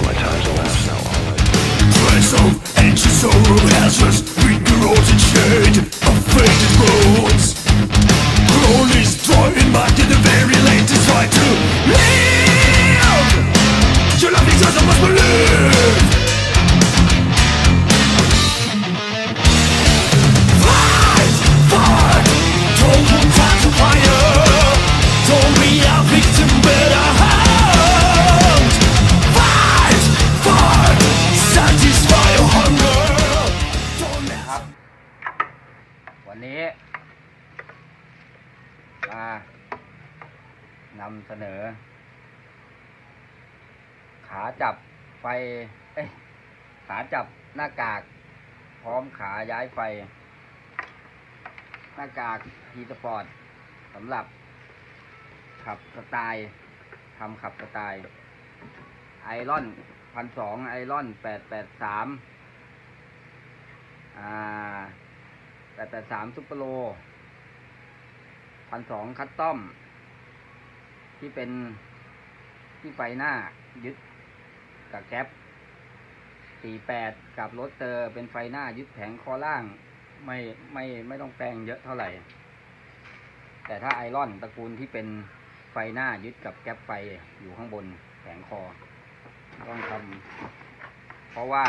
my time's elapsed now. Threats of ancient soul hazards. านำเสนอ ขาจับไฟเอ้ยขาจับหน้ากาก พร้อมขาย้ายไฟ หน้ากาก T-sport สำหรับ club style ทำ club style Iron พันสอง Iron แปดแปดสามอ่าแปดแปดสาม SuperLow พันสอง Custom ที่เป็นที่ไฟหน้ายึดกับแก๊ปสี่แปดกับ Roadster เป็นไฟหน้ายึดแผงคอล่าง ไม่ไม่ไม่ต้องแปลงเยอะเท่าไหร่ แต่ถ้า Iron ตระกูลที่เป็นไฟหน้ายึดกับแก๊ปไฟอยู่ข้างบนแผงคอ ต้องทำเพราะว่า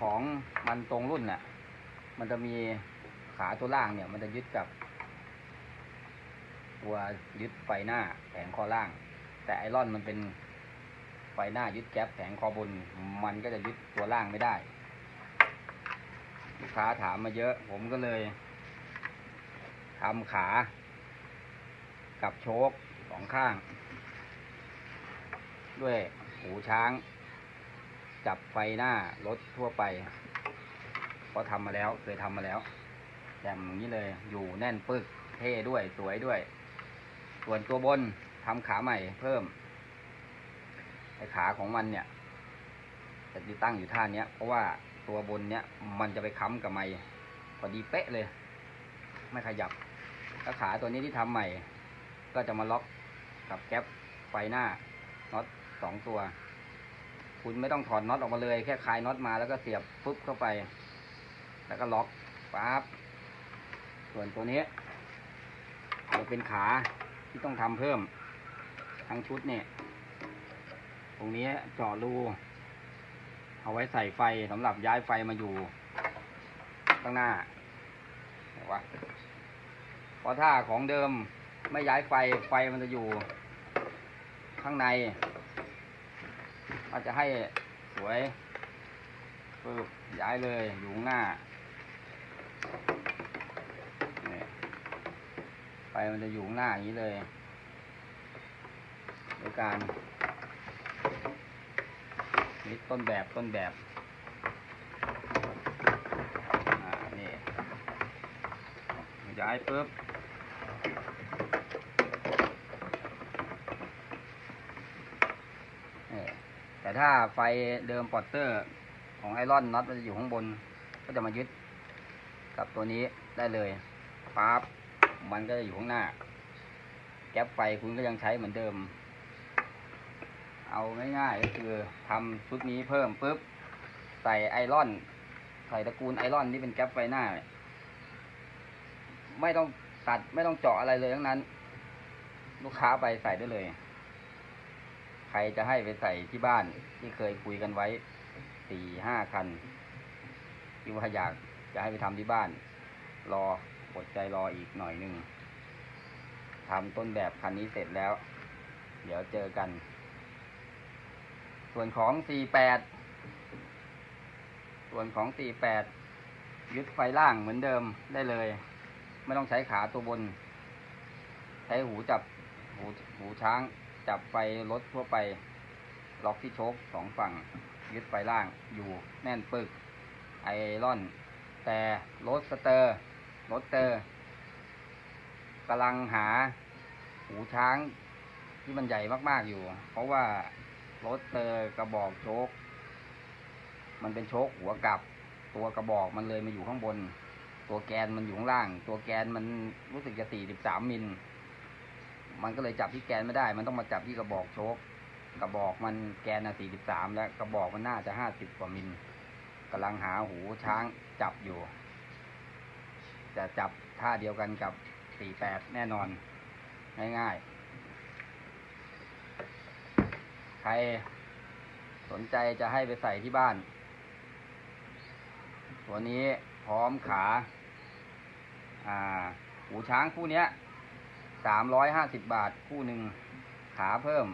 ของมันตรงรุ่นน่ะ มันจะมีขาตัวล่างเนี่ย มันจะยึดกับ ตัวยึดไฟหน้าแผงคอล่าง แต่ไอรอนมันเป็นไฟหน้ายึดแก๊ปแผงคอบน มันก็จะยึดตัวล่างไม่ได้ ลูกค้าถามมาเยอะ ผมก็เลยทำขา กับโชคสองข้าง ด้วยหูช้าง จับไฟหน้ารถทั่วไปเพราะทำมาแล้วเคยทำมาแล้วแจ่อย่างนี้เลยอยู่แน่นปึกเท่ด้วยสวยด้วย ส่วนตัวบนทำขาใหม่เพิ่มไอขาของมันเนี่ยจะติดตั้งอยู่ท่าเนี้ยเพราะว่าตัวบนเนี้ยมันจะไปค้ำกับไม้พอดีเป๊ะเลย ไม่ขยับแล้วขาตัวนี้ที่ทำใหม่ ก็จะมาล็อกกับแก๊ปไฟหน้าน็อตสองตัว คุณไม่ต้องถอดน็อตออกมาเลย แค่คลายน็อตมาแล้วก็เสียบปุ๊บเข้าไป แล้วก็ล็อกปั๊บส่วนตัวนี้จะเป็นขา ที่ต้องทำเพิ่ม ทั้งชุดเนี่ย ตรงนี้เจาะรู เอาไว้ใส่ไฟสำหรับย้ายไฟมาอยู่ข้างหน้าเห็นปะเพราะถ้าของเดิมไม่ย้ายไฟไฟมันจะอยู่ ข้างในอาจจะให้สวยปึ๊บย้ายเลยอยู่หน้า มันจะอยู่ข้างหน้าอย่างนี้เลยโดยการนี่ต้นแบบต้นแบบอ่านี่ย้ายปึ๊บเออแต่ถ้าไฟเดิมปอตเตอร์ของไอรอนน็อตมันจะอยู่ข้างบน ก็จะมายึดกับตัวนี้ได้เลยปั๊บ มันก็จะอยู่ข้างหน้า แก๊ปไฟคุณก็ยังใช้เหมือนเดิม เอาง่ายๆก็คือทำชุดนี้เพิ่มปุ๊บ ใส่ไอรอน ใส่ตระกูลไอรอนที่เป็นแก๊ปไฟหน้า ไม่ต้องตัดไม่ต้องเจาะอะไรเลยทั้งนั้น ลูกค้าไปใส่ได้เลย ใครจะให้ไปใส่ที่บ้านที่เคยคุยกันไว้สี่ห้าคันที่ว่าอยากจะให้ไปทำที่บ้าน รอ อดใจรออีกหน่อยหนึ่งทำต้นแบบคันนี้เสร็จแล้ว เดี๋ยวเจอกัน ส่วนของ 48 ส่วนของ 48 ยึดไฟล่างเหมือนเดิมได้เลย ไม่ต้องใช้ขาตัวบน ใช้หูจับหูหูช้างจับไฟรถทั่วไป ล็อกที่โชคสองฝั่ง ยึดไฟล่างอยู่แน่นปึก ไอรอน แต่รถสเตอร์ รถเตอร์กำลังหาหูช้างที่มันใหญ่มากๆอยู่ เพราะว่ารถเตอร์กระบอกโชคมันเป็นโชคหัวกลับ ตัวกระบอกมันเลยมาอยู่ข้างบน ตัวแกนมันอยู่ข้างล่าง ตัวแกนมันรู้สึกจะสี่สิบสามมิล มันก็เลยจับที่แกนไม่ได้ มันต้องมาจับที่กระบอกโชคกระบอกมันแกนอะสี่สิบสามแล้วกระบอกมันน่าจะห้าสิบกว่ามิลกำลังหาหูช้างจับอยู่ จะจับท่าเดียวกันกับ 48 แน่นอน ง่ายๆ ใครสนใจจะให้ไปใส่ที่บ้าน ตัวนี้พร้อมขาอ่าหูช้างคู่นี้ย350บาทคู่หนึ่งขาเพิ่ม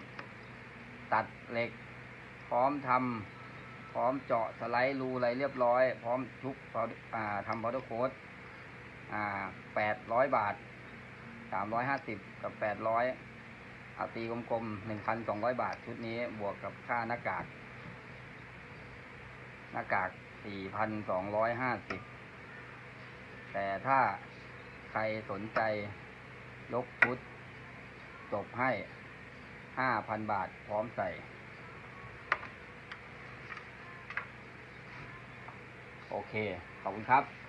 ตัดเหล็ก พร้อมทำพร้อมเจาะสไลด์รูอะไรเรียบร้อย พร้อมชุบทำพาวเดอร์โค้ด อ่าแปดร้อยบาทสามร้อยห้าสิบกับแปดร้อยอาตีกลมๆหนึ่งพันสองร้อยบาทชุดนี้บวกกับค่าหน้ากาก หน้ากากสี่พันสองร้อยห้าสิบแต่ถ้าใครสนใจยกชุดจบให้ห้าพันบาทพร้อมใส่โอเค ขอบคุณครับ